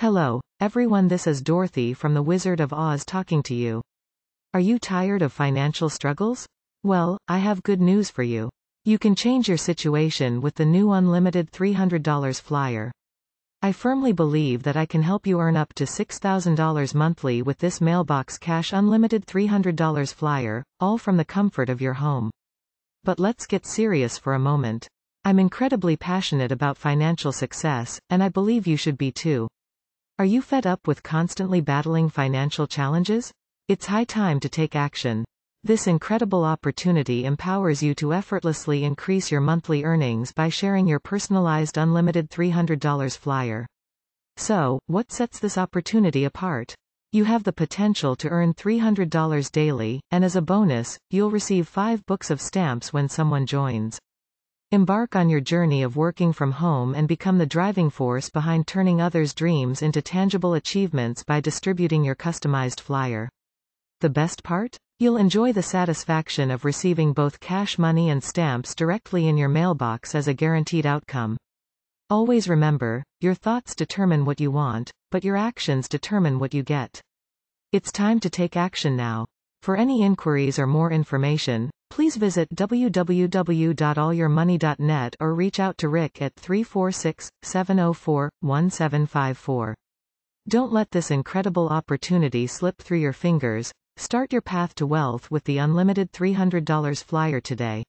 Hello, everyone this is Dorothy from the Wizard of Oz talking to you. Are you tired of financial struggles? Well, I have good news for you. You can change your situation with the new unlimited $300 flyer. I firmly believe that I can help you earn up to $6,000 monthly with this Mailbox Cash Unlimited $300 flyer, all from the comfort of your home. But let's get serious for a moment. I'm incredibly passionate about financial success, and I believe you should be too. Are you fed up with constantly battling financial challenges? It's high time to take action. This incredible opportunity empowers you to effortlessly increase your monthly earnings by sharing your personalized unlimited $300 flyer. So, what sets this opportunity apart? You have the potential to earn $300 daily, and as a bonus, you'll receive five books of stamps when someone joins. Embark on your journey of working from home and become the driving force behind turning others' dreams into tangible achievements by distributing your customized flyer. The best part? You'll enjoy the satisfaction of receiving both cash money and stamps directly in your mailbox as a guaranteed outcome. Always remember, your thoughts determine what you want, but your actions determine what you get. It's time to take action now. For any inquiries or more information, please visit www.allyourmoney.net or reach out to Rick at 346 704 1754. Don't let this incredible opportunity slip through your fingers, Start your path to wealth with the unlimited $300 flyer today.